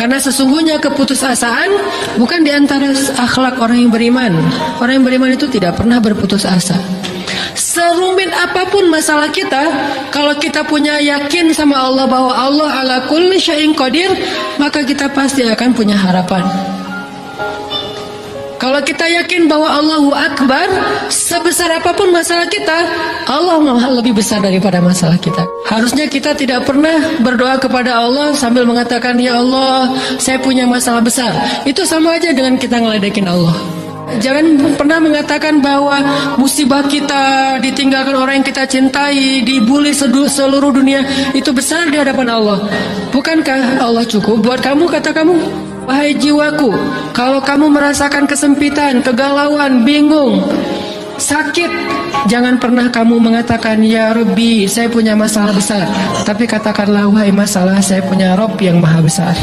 Karena sesungguhnya keputusasaan bukan di antara akhlak orang yang beriman. Orang yang beriman itu tidak pernah berputus asa. Serumit apa pun masalah kita, kalau kita punya yakin sama Allah bahwa Allah ala kulli syai'in qadir, maka kita pasti akan punya harapan. Kalau kita yakin bahwa Allahu Akbar, sebesar apa pun masalah kita, Allah malah lebih besar daripada masalah kita. Harusnya kita tidak pernah berdoa kepada Allah sambil mengatakan, Ya Allah, saya punya masalah besar. Itu sama aja dengan kita ngeledekin Allah. Jangan pernah mengatakan bahwa musibah kita ditinggalkan orang yang kita cintai, dibully seluruh dunia itu besar di hadapan Allah. Bukankah Allah cukup buat kamu kata kamu? Wahai jiwaku, kalau kamu merasakan kesempitan, kegalauan, bingung, sakit, jangan pernah kamu mengatakan, Ya Rabbi, saya punya masalah besar. Tapi katakanlah, wahai masalah, saya punya Rob yang maha besar.